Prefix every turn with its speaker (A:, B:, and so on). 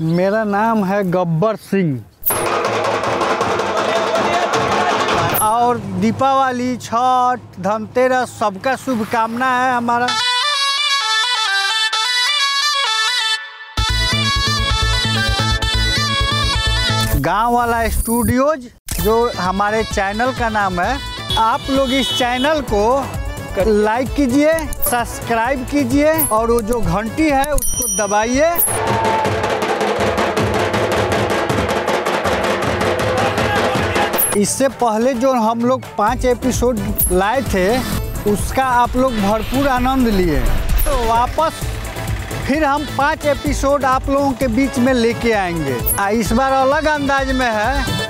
A: मेरा नाम है गब्बर सिंह। और दीपावली, छठ, धनतेरस, सबका शुभकामना है हमारा। गाँव वाला स्टूडियोज, जो हमारे चैनल का नाम है, आप लोग इस चैनल को लाइक कीजिए, सब्सक्राइब कीजिए, और वो जो घंटी है, उसको दबाइए। इससे पहले जो हम लोग पाँच एपिसोड लाए थे, उसका आप लोग भरपूर आनंद लिए। तो वापस फिर हम पाँच एपिसोड आप लोगों के बीच में लेके आएँगे। आ, इस बार अलग अंदाज में है।